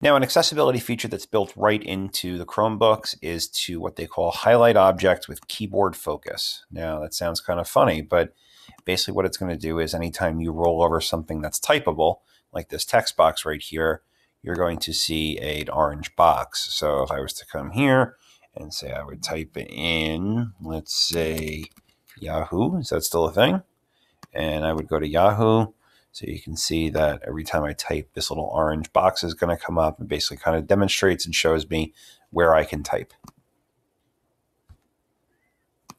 Now, an accessibility feature that's built right into the Chromebooks is to what they call highlight objects with keyboard focus. Now, that sounds kind of funny, but basically what it's going to do is anytime you roll over something that's typable, like this text box right here, you're going to see an orange box. So if I was to come here and say I would type in, let's say Yahoo, is that still a thing? And I would go to Yahoo so you can see that every time I type, this little orange box is going to come up and basically kind of demonstrates and shows me where I can type.